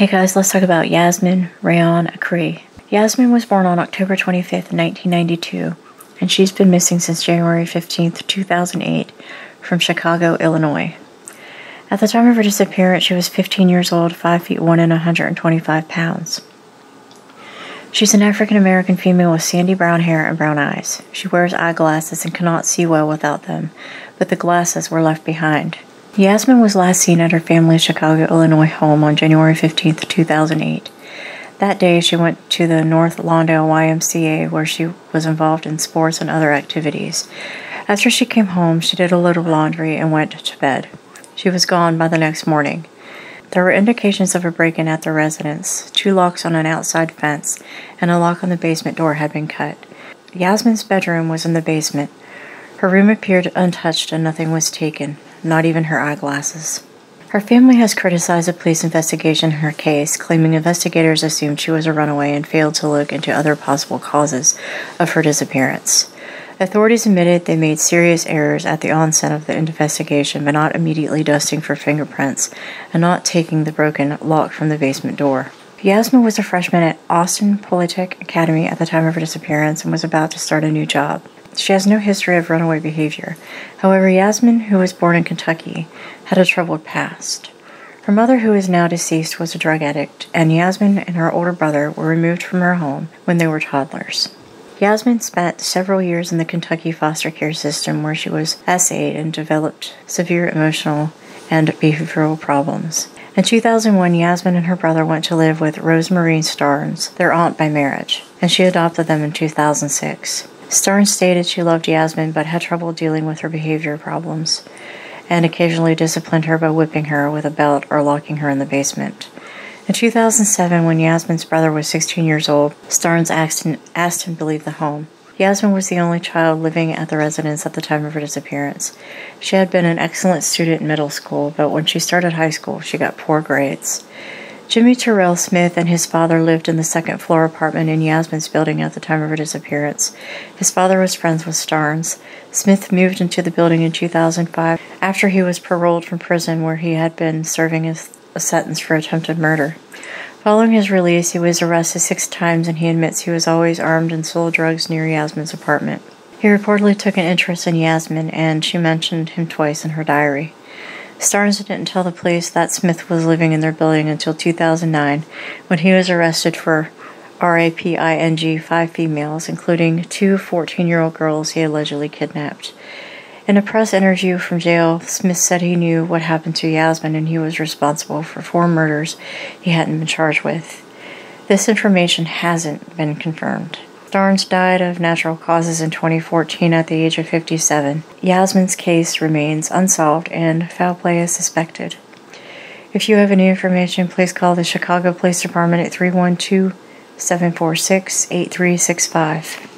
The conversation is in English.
Hey guys, let's talk about Yasmin Rayon Acree. Yasmin was born on October 25th, 1992, and she's been missing since January 15th, 2008, from Chicago, Illinois. At the time of her disappearance, she was 15 years old, 5 feet 1 and 125 pounds. She's an African American female with sandy brown hair and brown eyes. She wears eyeglasses and cannot see well without them, but the glasses were left behind. Yasmin was last seen at her family's Chicago, Illinois home on January 15, 2008. That day, she went to the North Lawndale YMCA where she was involved in sports and other activities. After she came home, she did a little laundry and went to bed. She was gone by the next morning. There were indications of a break in at the residence. Two locks on an outside fence and a lock on the basement door had been cut. Yasmin's bedroom was in the basement. Her room appeared untouched and nothing was taken not even her eyeglasses. Her family has criticized the police investigation in her case, claiming investigators assumed she was a runaway and failed to look into other possible causes of her disappearance. Authorities admitted they made serious errors at the onset of the investigation by not immediately dusting for fingerprints and not taking the broken lock from the basement door. Yasmin was a freshman at Austin Polytech Academy at the time of her disappearance and was about to start a new job. She has no history of runaway behavior. However, Yasmin, who was born in Kentucky, had a troubled past. Her mother, who is now deceased, was a drug addict, and Yasmin and her older brother were removed from her home when they were toddlers. Yasmin spent several years in the Kentucky foster care system where she was essayed and developed severe emotional and behavioral problems. In 2001, Yasmin and her brother went to live with Rosemarie Starnes, their aunt by marriage, and she adopted them in 2006. Starnes stated she loved Yasmin but had trouble dealing with her behavior problems and occasionally disciplined her by whipping her with a belt or locking her in the basement. In 2007, when Yasmin's brother was 16 years old, Starnes asked him, asked him to leave the home. Yasmin was the only child living at the residence at the time of her disappearance. She had been an excellent student in middle school, but when she started high school, she got poor grades. Jimmy Terrell Smith and his father lived in the second floor apartment in Yasmin's building at the time of her disappearance. His father was friends with Starnes. Smith moved into the building in 2005 after he was paroled from prison where he had been serving a sentence for attempted murder. Following his release, he was arrested six times and he admits he was always armed and sold drugs near Yasmin's apartment. He reportedly took an interest in Yasmin and she mentioned him twice in her diary. Starnes didn't tell the police that Smith was living in their building until 2009 when he was arrested for RAPING five females, including two 14 year old girls he allegedly kidnapped. In a press interview from jail, Smith said he knew what happened to Yasmin and he was responsible for four murders he hadn't been charged with. This information hasn't been confirmed. Starnes died of natural causes in 2014 at the age of 57. Yasmin's case remains unsolved and foul play is suspected. If you have any information, please call the Chicago Police Department at 312 746 8365.